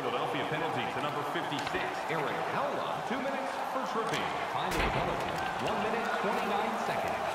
Philadelphia penalty to number 56, Erik Haula. Two minutes for tripping. Time of penalty, 1 minute 29 seconds.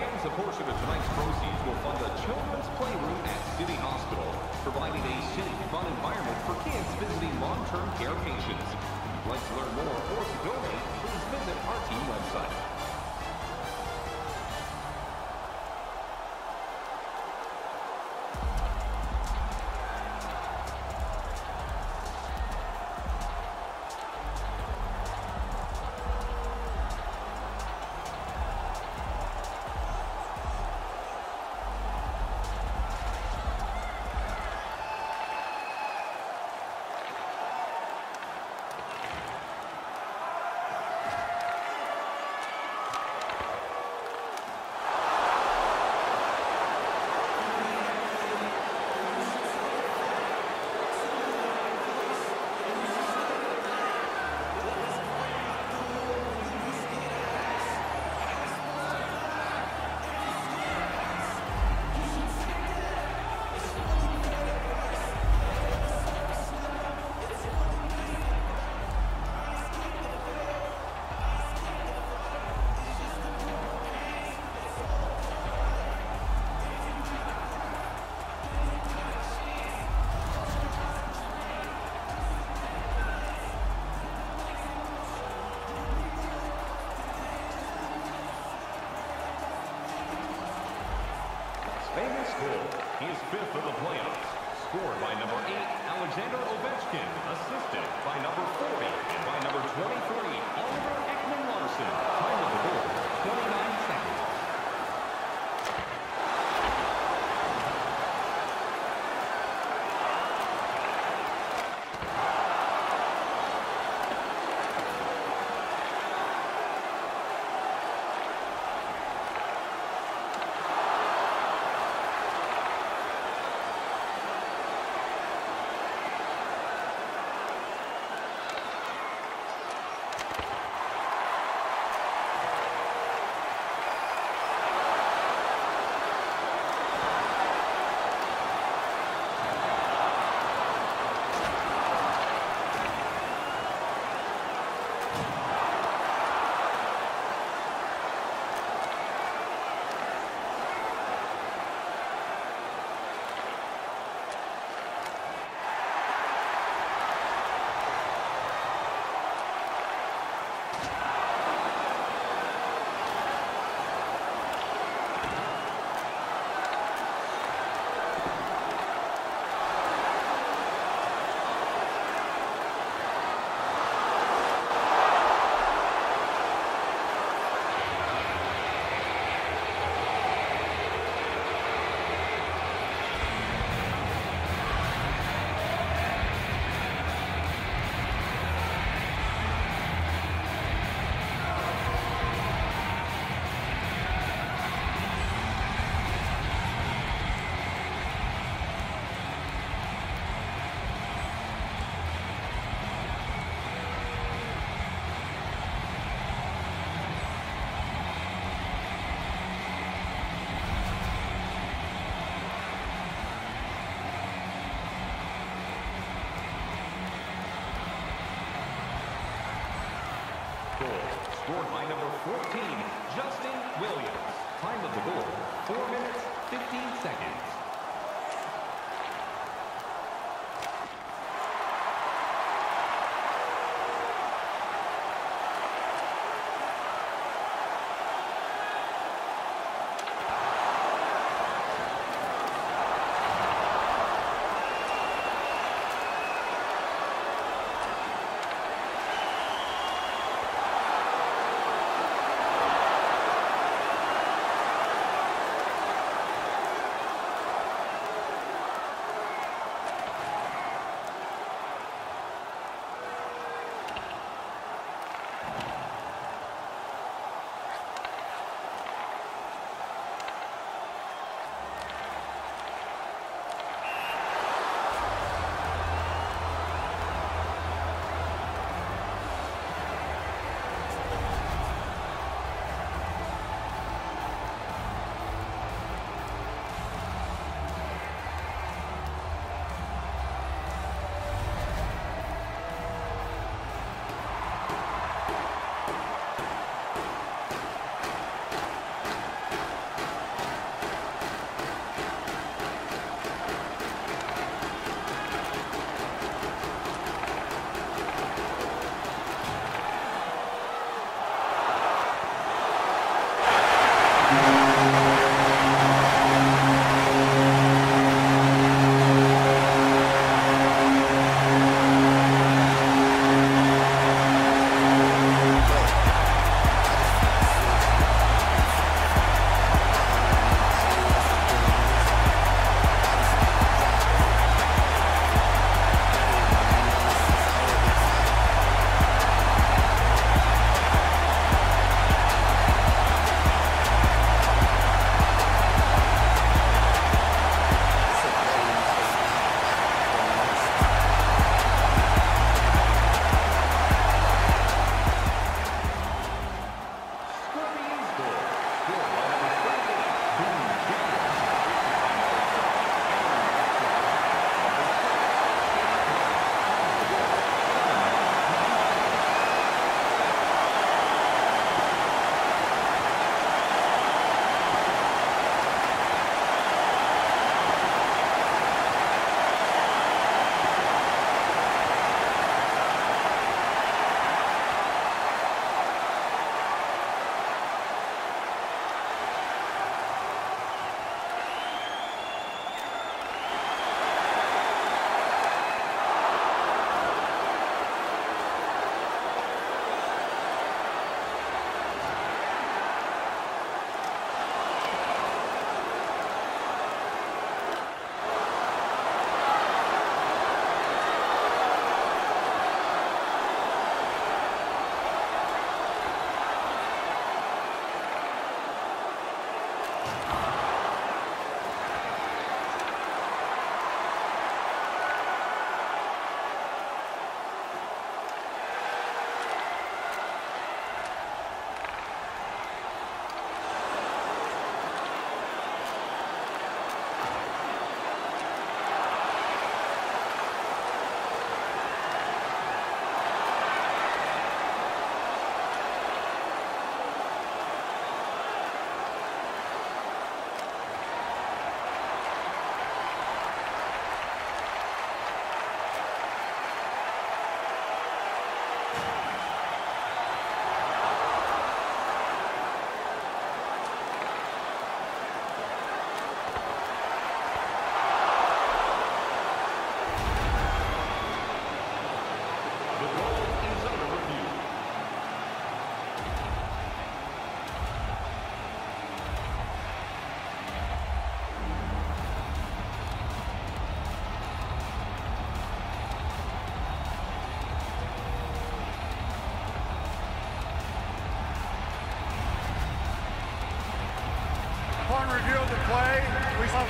Fans, a portion of tonight's proceeds will fund a children's playroom at City Hospital, providing a safe, fun environment for kids visiting long-term care patients. If you'd like to learn more or to donate, please visit our team website.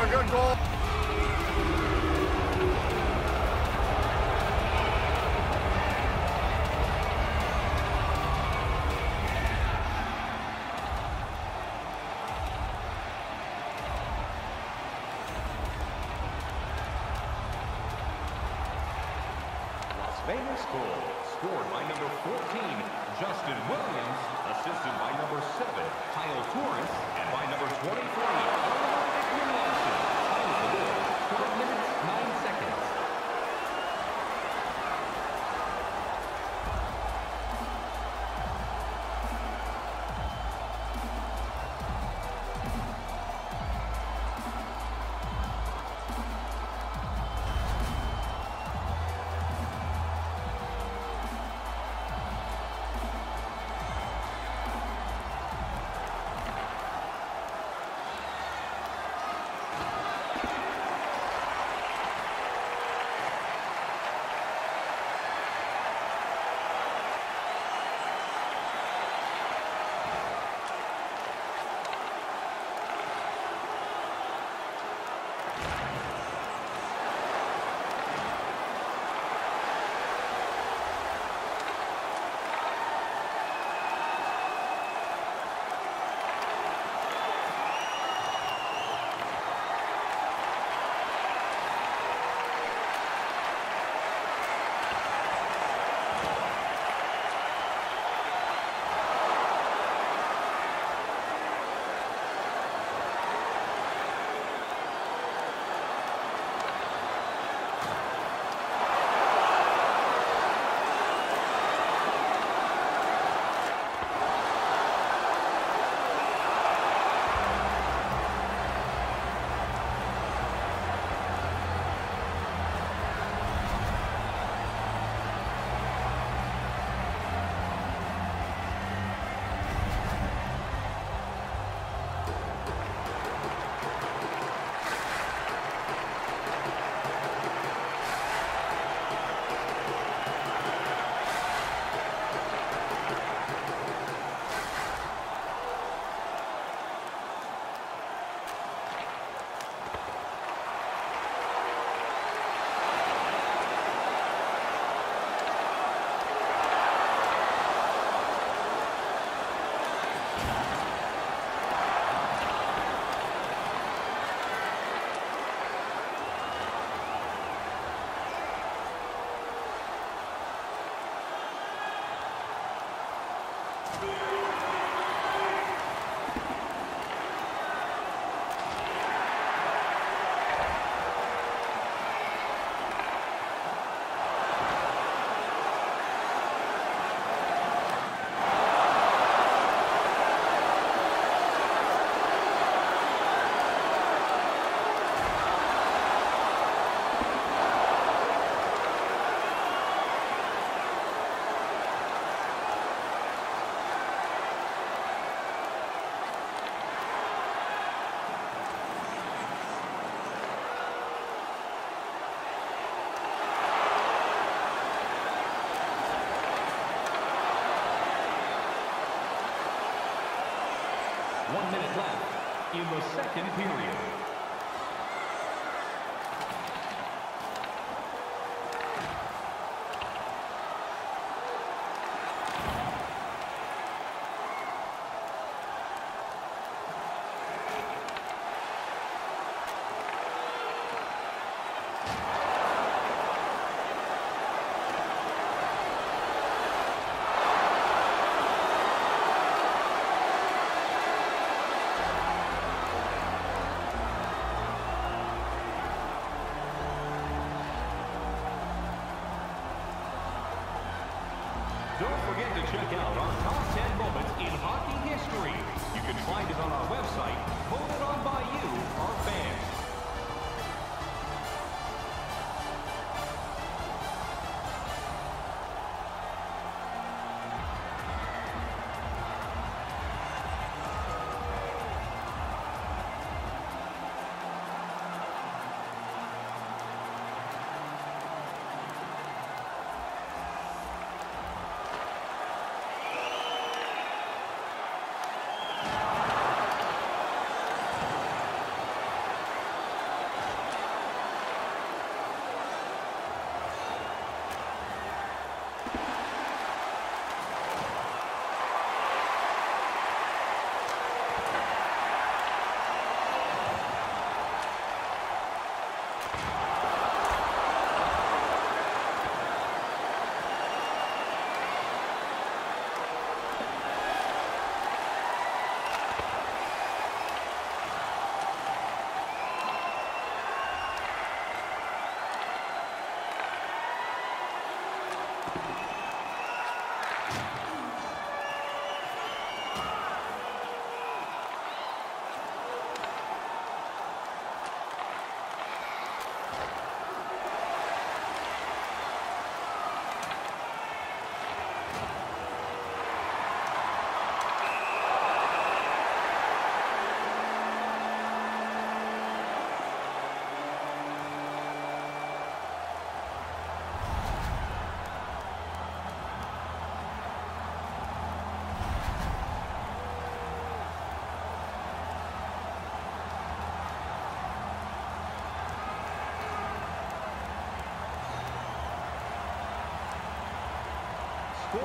a good goal. one minute left in the second period.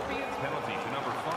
Penalty to number five,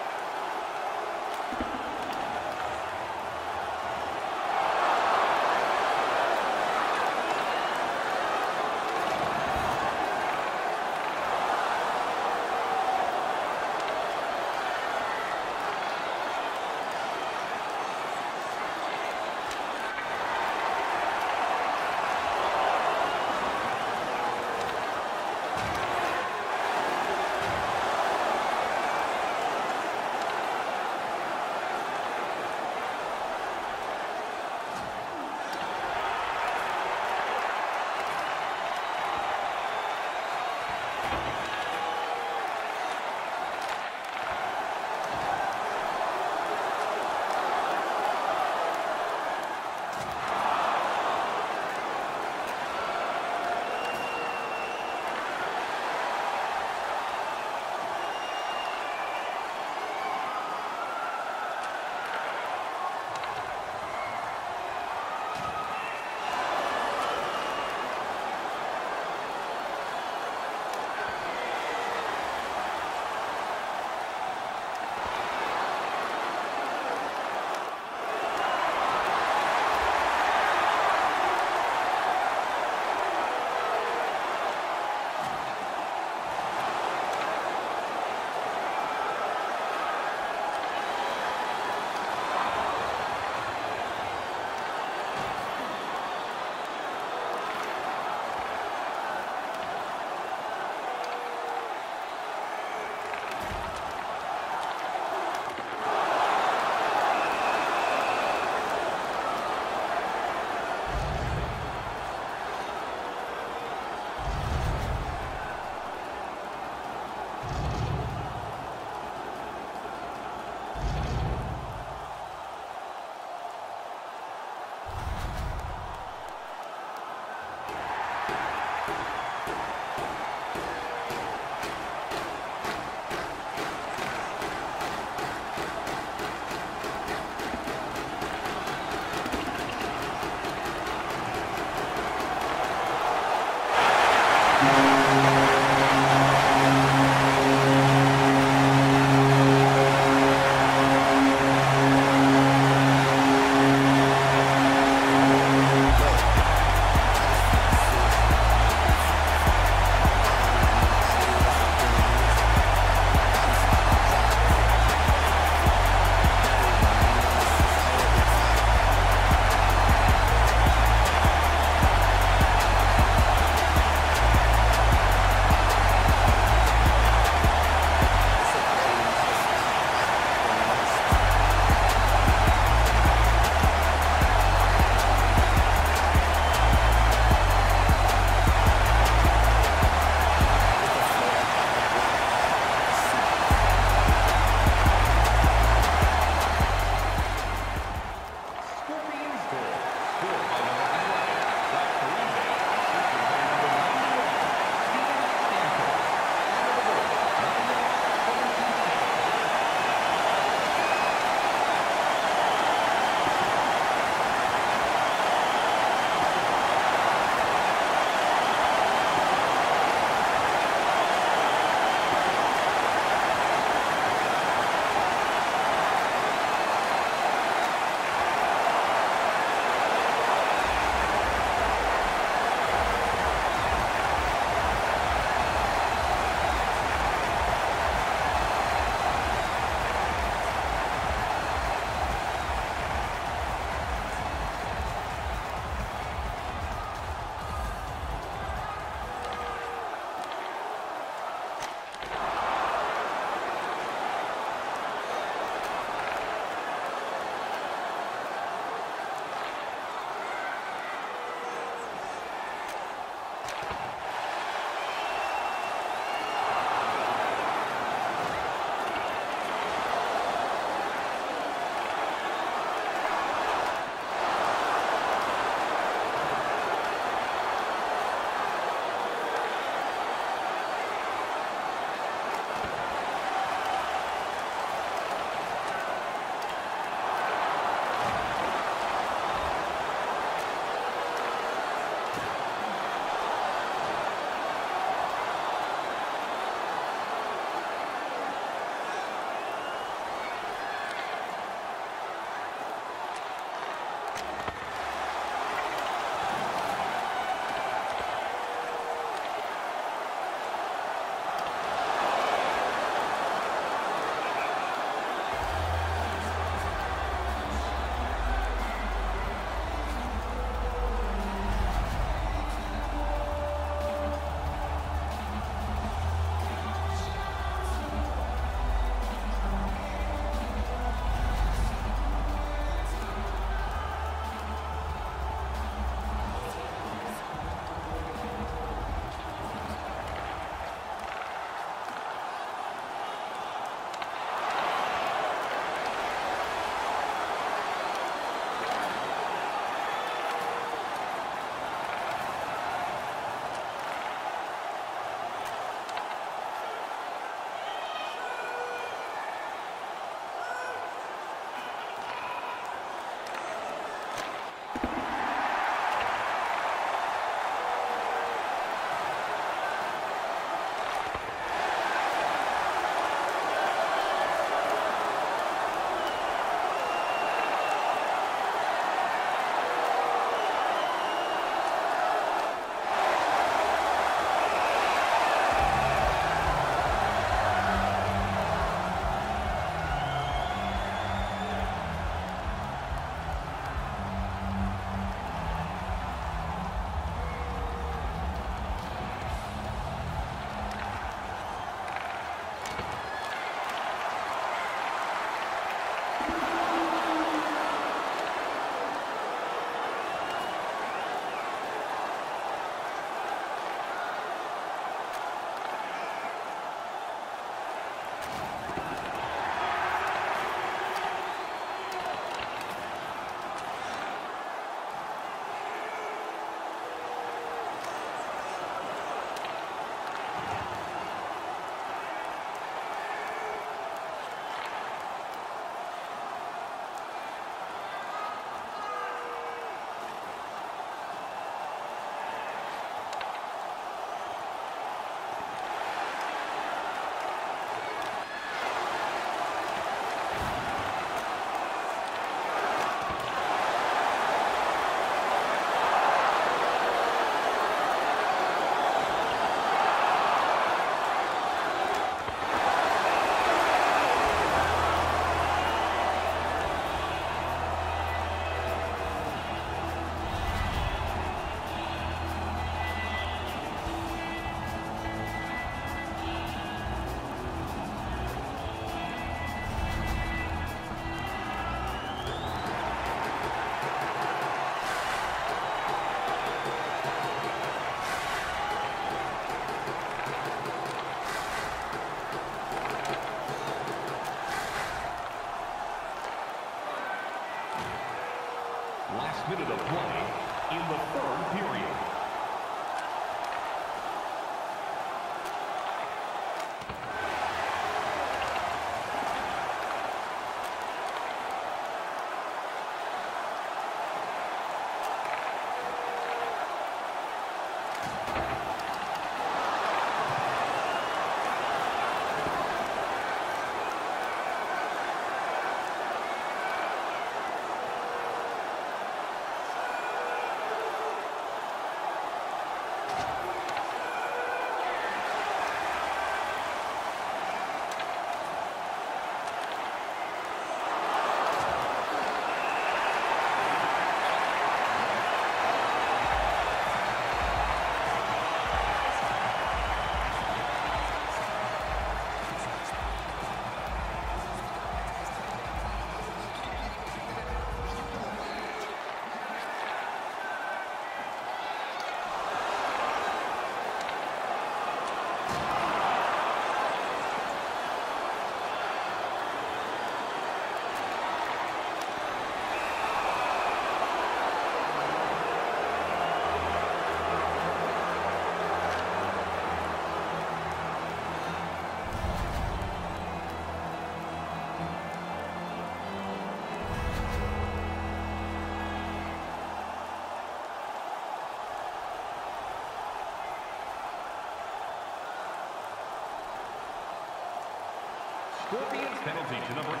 Scorpions penalty to number